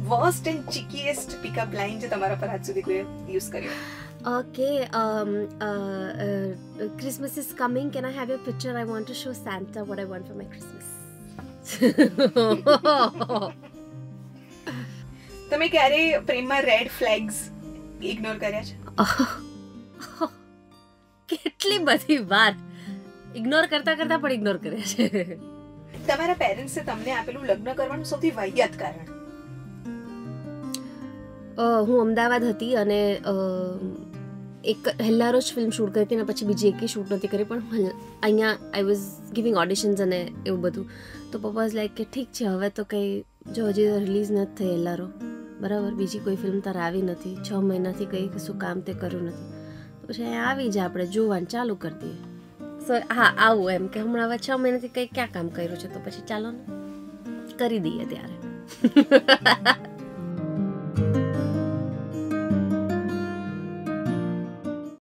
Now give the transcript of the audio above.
Worst and cheekiest pickup line જે તમારા પર આજ સુધી કોઈ યુઝ કર્યો? Okay Christmas is coming can I have Can picture I want to show want what I want for my Christmas. તમે ક્યારે પ્રેમમાં રેડ ફ્લેગ્સ ઇગ્નોર કર્યા છે? કેટલી બધી વાર. ઇગ્નોર કરતા કરતા પણ ઇગ્નોર કર્યા છે. તમારા પેરેન્ટ્સે તમને આપેલું લગ્ન કરવાનું સૌથી વાહિયાત કારણ. અ, હું અમદાવાદ હતી અને એક હેલ્લારો જ ફિલ્મ શૂટ કરી હતી અને પછી બીજી એકી શૂટ નથી કરી, પણ અહીંયા આઈ વોઝ ગિવિંગ ઓડિશન્સ અને એવું બધું. તો પપ્પા લાઈક કે ઠીક છે, હવે તો કંઈ, જો હજી રિલીઝ નથી થઈ હેલ્લારો. બરાબર, બીજી કોઈ ફિલ્મ તારે આવી નથી, છ મહિનાથી કંઈ કશું કામ તે કર્યું નથી. તો પછી અહીંયા આવી જાય આપણે, જોવાનું, ચાલુ કરી દઈએ. સો હા, આવું એમ કે હમણાં હવે છ મહિનાથી કંઈ ક્યાં કામ કર્યું છે, તો પછી ચાલો ને. કરી દઈએ ત્યારે.